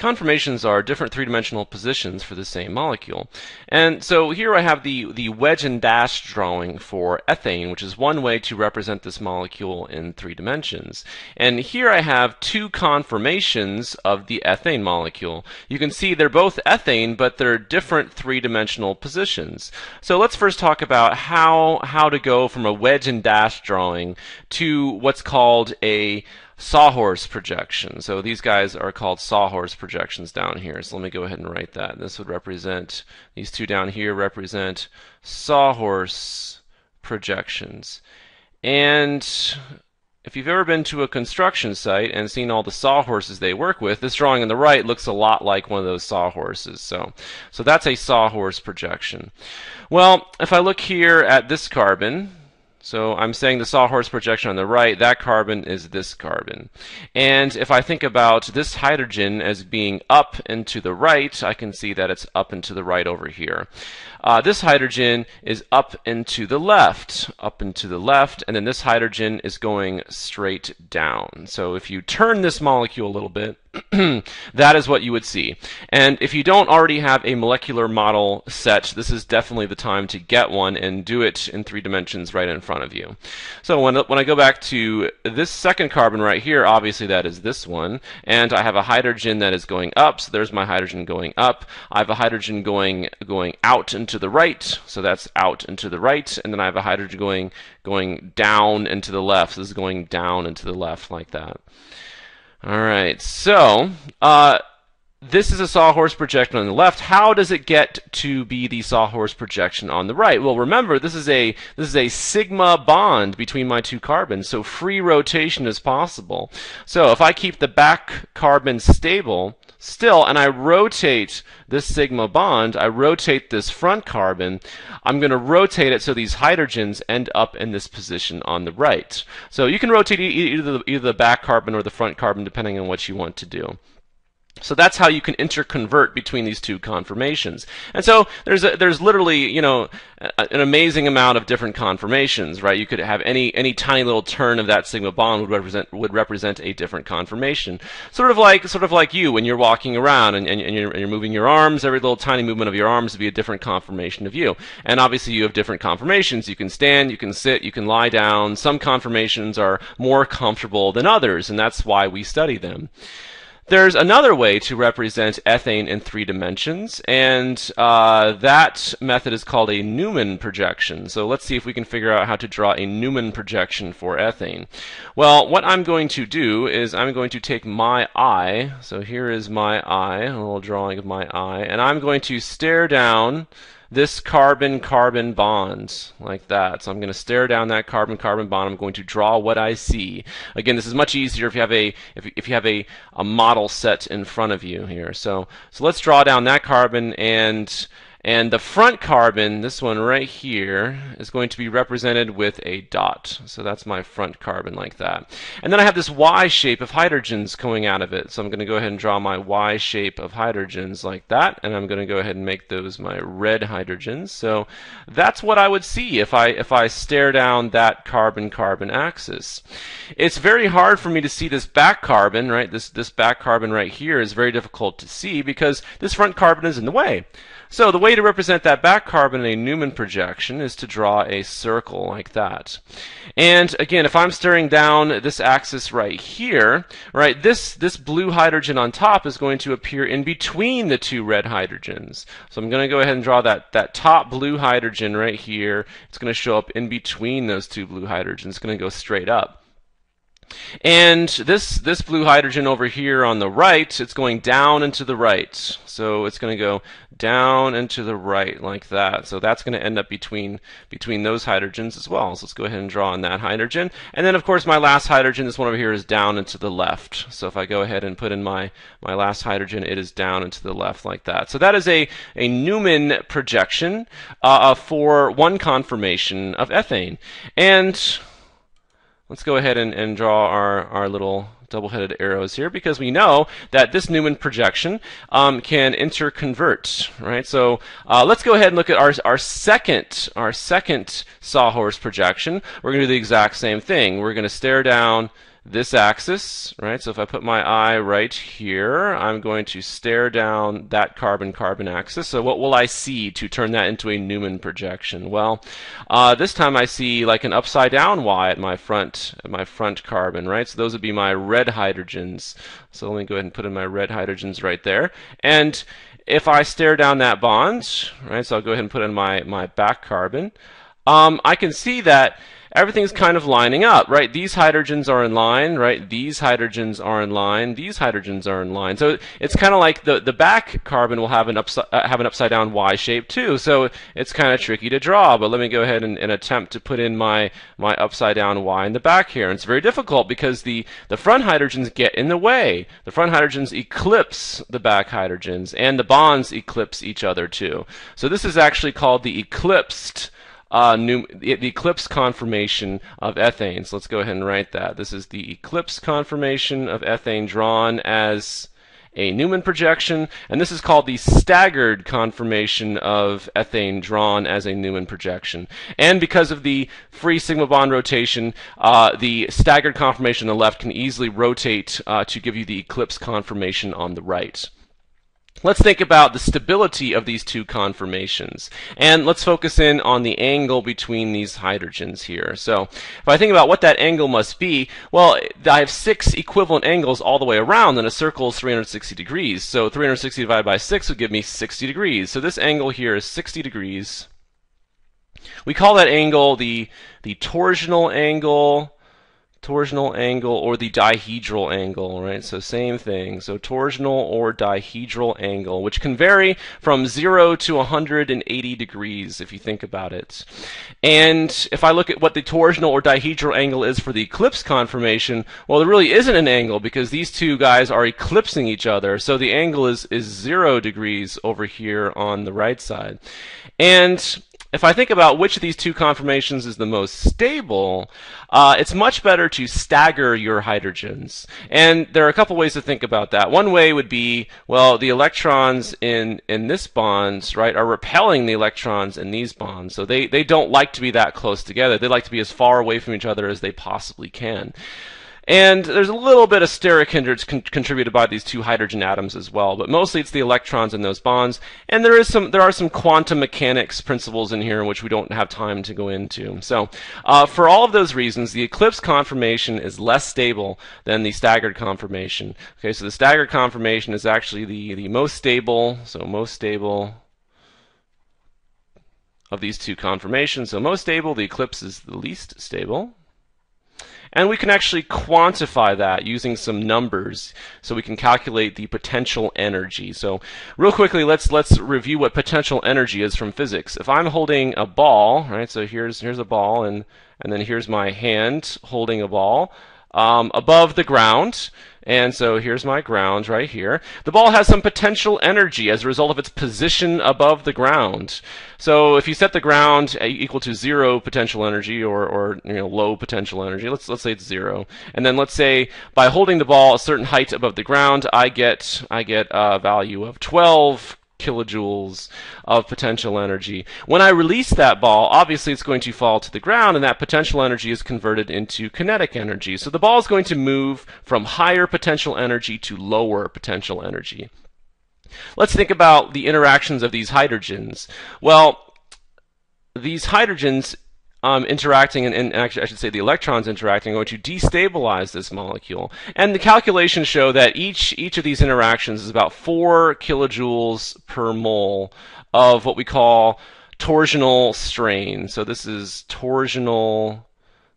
conformations are different three-dimensional positions for the same molecule. And so here I have the, the wedge and dash drawing for ethane, which is one way to represent this molecule in three dimensions. And here I have two conformations of the ethane molecule. You can see they're both ethane, but they're different three-dimensional positions. So let's first talk about how, how to go from a wedge and dash drawing to what's called a sawhorse projection. So these guys are called sawhorse projections down here. So let me go ahead and write that. This would represent, these two down here represent sawhorse projections. And if you've ever been to a construction site and seen all the sawhorses they work with, this drawing on the right looks a lot like one of those sawhorses. So, so that's a sawhorse projection. Well, if I look here at this carbon, so I'm saying the sawhorse projection on the right, that carbon is this carbon. And if I think about this hydrogen as being up and to the right, I can see that it's up and to the right over here. Uh, this hydrogen is up and to the left, up and to the left, and then this hydrogen is going straight down. So if you turn this molecule a little bit, that is what you would see. And if you don't already have a molecular model set, this is definitely the time to get one and do it in three dimensions right in front of you. So when, when I go back to this second carbon right here, obviously that is this one, and I have a hydrogen that is going up, so there's my hydrogen going up. I have a hydrogen going, going out and to the right, so that's out and to the right, and then I have a hydrogen going going down and to the left. So this is going down and to the left like that. All right, so uh, this is a sawhorse projection on the left. How does it get to be the sawhorse projection on the right? Well, remember this is a this is a sigma bond between my two carbons, so free rotation is possible. So if I keep the back carbon stable, still, and I rotate this sigma bond, I rotate this front carbon, I'm going to rotate it so these hydrogens end up in this position on the right. So you can rotate either the, either the back carbon or the front carbon depending on what you want to do. So that's how you can interconvert between these two conformations. And so there's a, there's literally you know an amazing amount of different conformations, right? You could have any any tiny little turn of that sigma bond would represent would represent a different conformation. Sort of like sort of like you when you're walking around and, and, and, you're, and you're moving your arms. Every little tiny movement of your arms would be a different conformation of you. And obviously you have different conformations. You can stand, you can sit, you can lie down. Some conformations are more comfortable than others, and that's why we study them. There's another way to represent ethane in three dimensions, and uh, that method is called a Newman projection. So let's see if we can figure out how to draw a Newman projection for ethane. Well, what I'm going to do is I'm going to take my eye, so here is my eye, a little drawing of my eye, and I'm going to stare down this carbon-carbon bond like that. So I'm going to stare down that carbon-carbon bond. I'm going to draw what I see. Again, this is much easier if you have a if, if you have a, a model set in front of you here. So so let's draw down that carbon and and the front carbon, this one right here, is going to be represented with a dot. So that's my front carbon like that. And then I have this Y shape of hydrogens coming out of it. So I'm going to go ahead and draw my Y shape of hydrogens like that. And I'm going to go ahead and make those my red hydrogens. So that's what I would see if I, if I stare down that carbon-carbon axis. It's very hard for me to see this back carbon, right? This, this back carbon right here is very difficult to see because this front carbon is in the way. So the way to represent that back carbon in a Newman projection is to draw a circle like that. And again, if I'm staring down this axis right here, right, this, this blue hydrogen on top is going to appear in between the two red hydrogens. So I'm going to go ahead and draw that, that top blue hydrogen right here. It's going to show up in between those two blue hydrogens. It's going to go straight up. And this, this blue hydrogen over here on the right, it's going down and to the right. So it's going to go down and to the right like that. So that's going to end up between, between those hydrogens as well. So let's go ahead and draw on that hydrogen. And then of course my last hydrogen, this one over here is down and to the left. So if I go ahead and put in my, my last hydrogen, it is down and to the left like that. So that is a, a Newman projection uh, for one conformation of ethane. And Let's go ahead and, and draw our, our little double-headed arrows here because we know that this Newman projection um, can interconvert, right? So uh, let's go ahead and look at our, our second our second sawhorse projection. We're going to do the exact same thing. We're going to stare down this axis, right? So if I put my eye right here, I'm going to stare down that carbon-carbon axis. So what will I see to turn that into a Newman projection? Well, uh, this time I see like an upside down Y at my front, at my front carbon, right? So those would be my red hydrogens. So let me go ahead and put in my red hydrogens right there. And if I stare down that bond, right, so I'll go ahead and put in my, my back carbon, um, I can see that everything's kind of lining up, right? These hydrogens are in line, right? These hydrogens are in line. These hydrogens are in line. So it's kind of like the, the back carbon will have an, upside, uh, have an upside down Y shape too. So it's kind of tricky to draw, but let me go ahead and, and, attempt to put in my, my upside down Y in the back here. And it's very difficult because the, the front hydrogens get in the way. The front hydrogens eclipse the back hydrogens and the bonds eclipse each other too. So this is actually called the eclipsed uh, new, the, eclipse conformation of ethane. So let's go ahead and write that. This is the eclipse conformation of ethane drawn as a Newman projection, and this is called the staggered conformation of ethane drawn as a Newman projection. And because of the free sigma bond rotation, uh, the staggered conformation on the left can easily rotate uh, to give you the eclipse conformation on the right. Let's think about the stability of these two conformations. And let's focus in on the angle between these hydrogens here. So if I think about what that angle must be, well, I have six equivalent angles all the way around, and a circle is 360 degrees. So 360 divided by 6 would give me 60 degrees. So this angle here is 60 degrees. We call that angle the, the torsional angle torsional angle or the dihedral angle, right? So same thing. So torsional or dihedral angle, which can vary from 0 to 180 degrees if you think about it. And if I look at what the torsional or dihedral angle is for the eclipse conformation, well, there really isn't an angle because these two guys are eclipsing each other. So the angle is, is 0 degrees over here on the right side. And if I think about which of these two conformations is the most stable, uh, it's much better to stagger your hydrogens. And there are a couple ways to think about that. One way would be, well, the electrons in, in this bonds, right, are repelling the electrons in these bonds. So they, they don't like to be that close together. They like to be as far away from each other as they possibly can. And there's a little bit of steric hindrance con contributed by these two hydrogen atoms as well, but mostly it's the electrons in those bonds. And there is some, there are some quantum mechanics principles in here which we don't have time to go into. So uh, for all of those reasons, the eclipse conformation is less stable than the staggered conformation. Okay, so the staggered conformation is actually the, the most stable, so most stable of these two conformations. So most stable, the eclipse is the least stable. And we can actually quantify that using some numbers so we can calculate the potential energy. So real quickly, let's let's review what potential energy is from physics. If I'm holding a ball, right, so here's here's a ball and and then here's my hand holding a ball um, above the ground. And so here's my ground right here. The ball has some potential energy as a result of its position above the ground. So if you set the ground equal to zero potential energy or, or you know low potential energy, let's let's say it's zero, and then let's say by holding the ball a certain height above the ground, I get I get a value of 12 kilojoules of potential energy. When I release that ball, obviously it's going to fall to the ground, and that potential energy is converted into kinetic energy. So the ball is going to move from higher potential energy to lower potential energy. Let's think about the interactions of these hydrogens. Well, these hydrogens um, interacting, and, and, actually I should say the electrons interacting, are going to destabilize this molecule. And the calculations show that each, each of these interactions is about 4 kilojoules per mole of what we call torsional strain. So this is torsional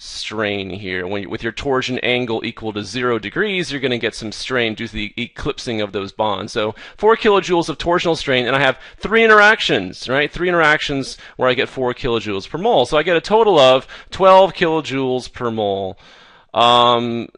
strain here. When you, with your torsion angle equal to zero degrees, you're going to get some strain due to the eclipsing of those bonds. So four kilojoules of torsional strain, and I have three interactions, right? Three interactions where I get four kilojoules per mole. So I get a total of 12 kilojoules per mole. Um,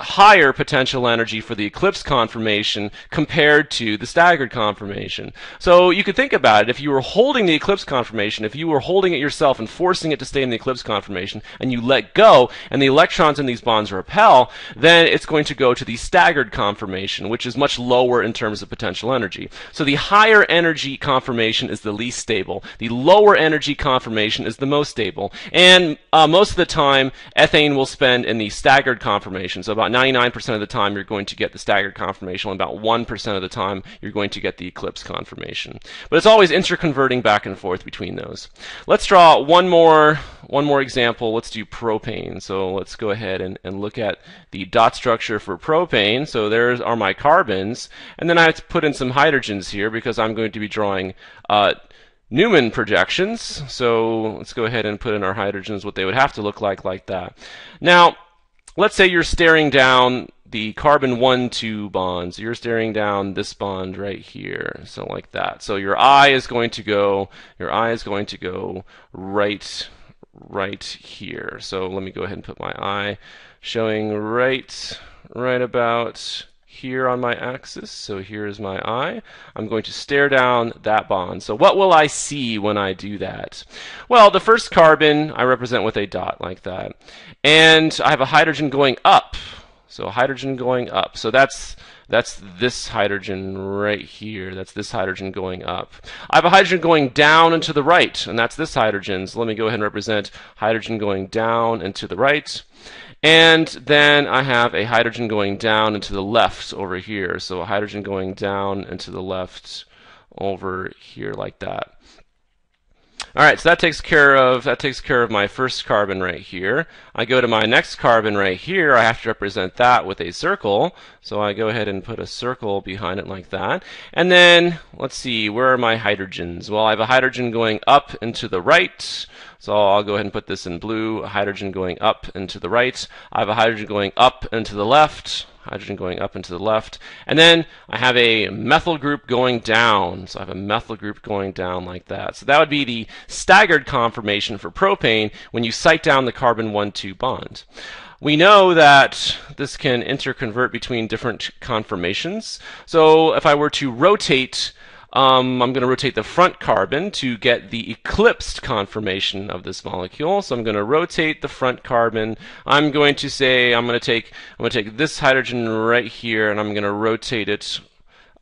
higher potential energy for the eclipse conformation compared to the staggered conformation. So you could think about it, if you were holding the eclipse conformation, if you were holding it yourself and forcing it to stay in the eclipse conformation, and you let go, and the electrons in these bonds repel, then it's going to go to the staggered conformation, which is much lower in terms of potential energy. So the higher energy conformation is the least stable. The lower energy conformation is the most stable. And uh, most of the time, ethane will spend in the staggered conformation. So about 99% of the time you're going to get the staggered conformation, and about 1% of the time you're going to get the eclipse conformation. But it's always interconverting back and forth between those. Let's draw one more one more example. Let's do propane. So let's go ahead and, and look at the dot structure for propane. So there are my carbons, and then I have to put in some hydrogens here because I'm going to be drawing uh, Newman projections. So let's go ahead and put in our hydrogens, what they would have to look like like that. Now, let's say you're staring down the carbon 1 2 bonds. You're staring down this bond right here. So like that. So your eye is going to go your eye is going to go right right here. So let me go ahead and put my eye showing right right about here on my axis. So here is my eye. I'm going to stare down that bond. So what will I see when I do that? Well, the first carbon I represent with a dot like that. And I have a hydrogen going up. So hydrogen going up. So that's that's this hydrogen right here. That's this hydrogen going up. I have a hydrogen going down and to the right, and that's this hydrogen. So let me go ahead and represent hydrogen going down and to the right. And then I have a hydrogen going down and to the left over here. So a hydrogen going down and to the left over here like that. All right, so that takes care of that takes care of my first carbon right here. I go to my next carbon right here. I have to represent that with a circle. So I go ahead and put a circle behind it like that. And then let's see, where are my hydrogens? Well, I have a hydrogen going up and to the right. So I'll go ahead and put this in blue, a hydrogen going up and to the right. I have a hydrogen going up and to the left, hydrogen going up and to the left. And then I have a methyl group going down. So I have a methyl group going down like that. So that would be the staggered conformation for propane when you sight down the carbon 1-2 bond. We know that this can interconvert between different conformations. So if I were to rotate um, I'm going to rotate the front carbon to get the eclipsed conformation of this molecule. So I'm going to rotate the front carbon. I'm going to say I'm going to take I'm going to take this hydrogen right here and I'm going to rotate it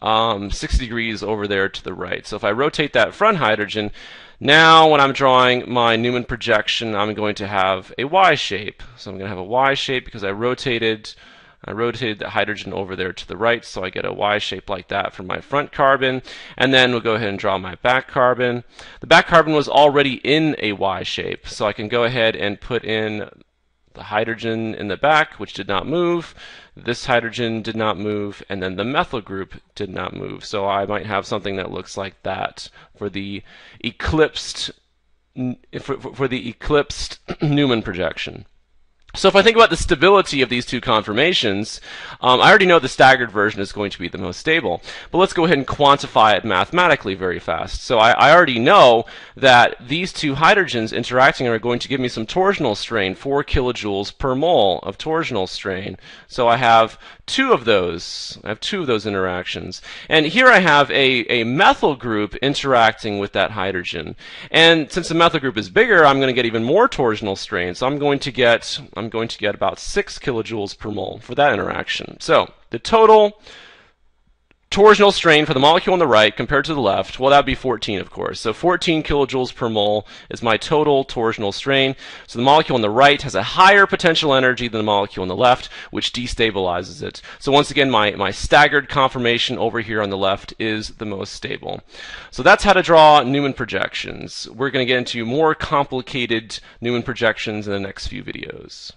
um, 60 degrees over there to the right. So if I rotate that front hydrogen, now when I'm drawing my Newman projection, I'm going to have a Y shape. So I'm going to have a Y shape because I rotated I rotated the hydrogen over there to the right, so I get a Y shape like that for my front carbon. And then we'll go ahead and draw my back carbon. The back carbon was already in a Y shape, so I can go ahead and put in the hydrogen in the back, which did not move. This hydrogen did not move, and then the methyl group did not move. So I might have something that looks like that for the eclipsed for, for the eclipsed Newman projection. So if I think about the stability of these two conformations, um, I already know the staggered version is going to be the most stable. But let's go ahead and quantify it mathematically very fast. So I, I already know that these two hydrogens interacting are going to give me some torsional strain, 4 kilojoules per mole of torsional strain. So I have two of those. I have two of those interactions. And here I have a, a methyl group interacting with that hydrogen. And since the methyl group is bigger, I'm going to get even more torsional strain. So I'm going to get I'm going to get about 6 kilojoules per mole for that interaction. So the total torsional strain for the molecule on the right compared to the left, well, that would be 14, of course. So 14 kilojoules per mole is my total torsional strain. So the molecule on the right has a higher potential energy than the molecule on the left, which destabilizes it. So once again, my, my staggered conformation over here on the left is the most stable. So that's how to draw Newman projections. We're going to get into more complicated Newman projections in the next few videos.